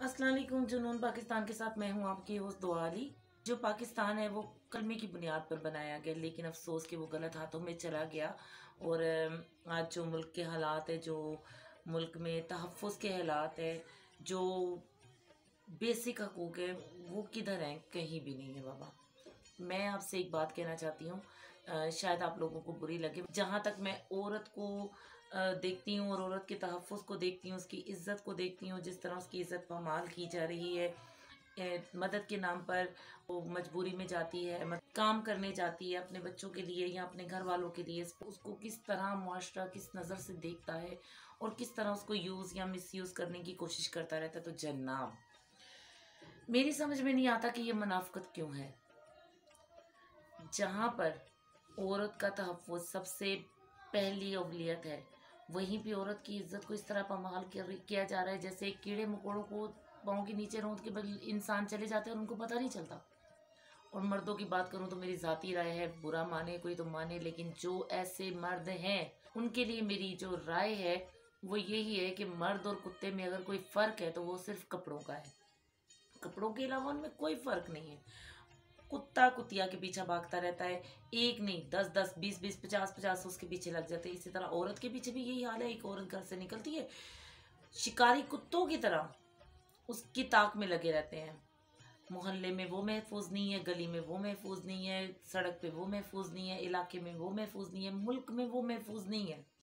वालेकुम, जुनून पाकिस्तान के साथ मैं हूँ आपकी होस्ट दुआ अली जो पाकिस्तान है वो कलमे की बुनियाद पर बनाया गया, लेकिन अफसोस कि वो गलत हाथों में चला गया। और आज जो मुल्क के हालात है, जो मुल्क में तहफ़ के हालात है, जो बेसिक हकूक़ है, वो किधर हैं, कहीं भी नहीं है बाबा। मैं आपसे एक बात कहना चाहती हूँ शायद आप लोगों को बुरी लगे, जहाँ तक मैं औरत को देखती हूँ और औरत के तहफ़ को देखती हूँ, उसकी इज़्ज़त को देखती हूँ, जिस तरह उसकी इज़्ज़त पामाल की जा रही है मदद के नाम पर वो मजबूरी में जाती है काम करने जाती है अपने बच्चों के लिए या अपने घर वालों के लिए, उसको किस तरह मुआशरा किस नज़र से देखता है और किस तरह उसको यूज़ या मिसयूज़ करने की कोशिश करता रहता है तो जन्नाब। मेरी समझ में नहीं आता कि ये मुनाफ्त क्यों है। जहाँ पर औरत का तहफ़ सबसे पहली अवलियत है वहीं पे औरत की इज़्ज़त को इस तरह पमाल किया जा रहा है जैसे कीड़े मकोड़ों को पाँव के नीचे रोंद के बल इंसान चले जाते हैं और उनको पता नहीं चलता। और मर्दों की बात करूँ तो मेरी ज़ाती राय है, बुरा माने, कोई तो माने, लेकिन जो ऐसे मर्द हैं, उनके लिए मेरी जो राय है, वो यही है कि मर्द और कुत्ते में अगर कोई फ़र्क है तो वो सिर्फ़ कपड़ों का है। कपड़ों के अलावा उनमें कोई फ़र्क नहीं है। कुत्ता कुतिया के पीछे भागता रहता है। एक नहीं, दस दस, बीस बीस, पचास पचास उसके पीछे लग जाते हैं। इसी तरह औरत के पीछे भी यही हाल है। एक औरत घर से निकलती है। शिकारी कुत्तों की तरह उसकी ताक में लगे रहते हैं। मोहल्ले में वो महफूज नहीं है, गली में वो महफूज नहीं है, सड़क पे वो महफूज नहीं है, इलाके में वो महफूज नहीं है, मुल्क में वो महफूज नहीं है।